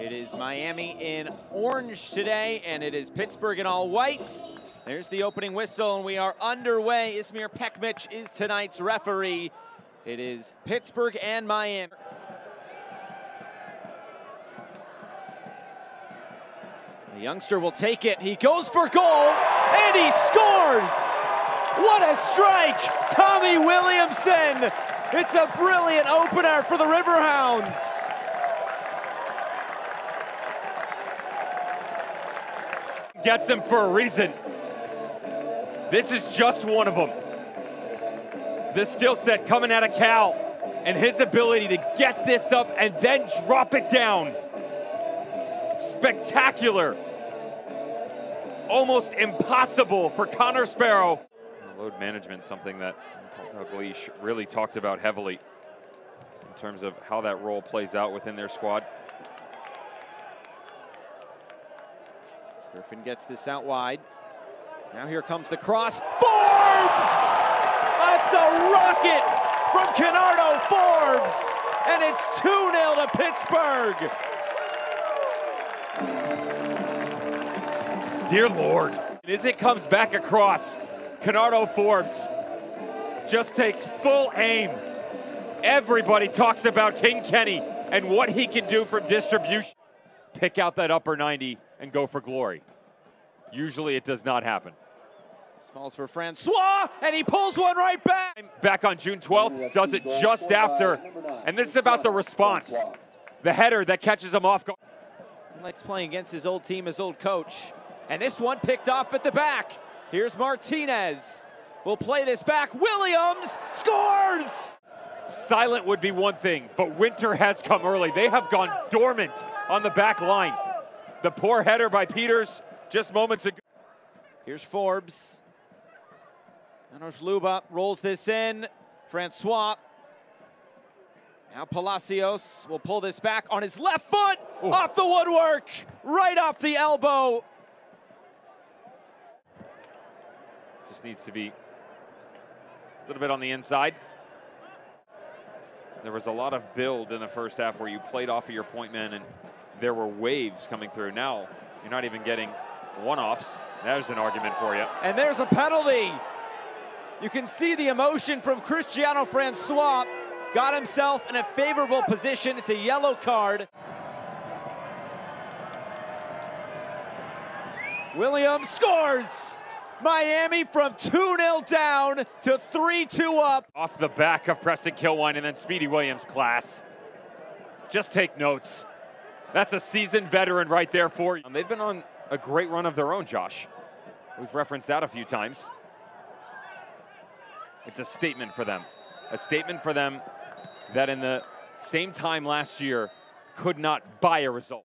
It is Miami in orange today, and it is Pittsburgh in all white. There's the opening whistle, and we are underway. Ismir Pekmic is tonight's referee. It is Pittsburgh and Miami. The youngster will take it. He goes for goal, and he scores! What a strike! Tommy Williamson! It's a brilliant opener for the Riverhounds. Gets him for a reason. This is just one of them. The skill set coming out of Cal and his ability to get this up and then drop it down. Spectacular. Almost impossible for Connor Sparrow. Load management, something that Paul Dalglish really talked about heavily in terms of how that role plays out within their squad. Griffin gets this out wide. Now here comes the cross. Forbes! That's a rocket from Kenardo Forbes! And it's 2-0 to Pittsburgh. Dear Lord. As it comes back across, Kenardo Forbes just takes full aim. Everybody talks about King Kenny and what he can do from distribution. Pick out that upper 90 and go for glory. Usually it does not happen. This falls for Francois, and he pulls one right back. Back on June 12th, does it just after. And this is about the response. The header that catches him off guard. He likes playing against his old team, his old coach. And this one picked off at the back. Here's Martinez. We'll play this back. Williams scores! Silent would be one thing, but winter has come early. They have gone dormant on the back line. The poor header by Peters just moments ago. Here's Forbes. Janos Luba rolls this in. Francois. Now Palacios will pull this back on his left foot. Ooh. Off the woodwork. Right off the elbow. Just needs to be a little bit on the inside. There was a lot of build in the first half where you played off of your point man and there were waves coming through. Now you're not even getting one-offs. There's an argument for you. And there's a penalty. You can see the emotion from Cristiano Francois. Got himself in a favorable position. It's a yellow card. Williams scores! Miami from 2-0 down to 3-2 up. Off the back of Preston Kilwien and then Speedy Williams class. Just take notes. That's a seasoned veteran right there for you. And they've been on a great run of their own, Josh. We've referenced that a few times. It's a statement for them. A statement for them that in the same time last year could not buy a result.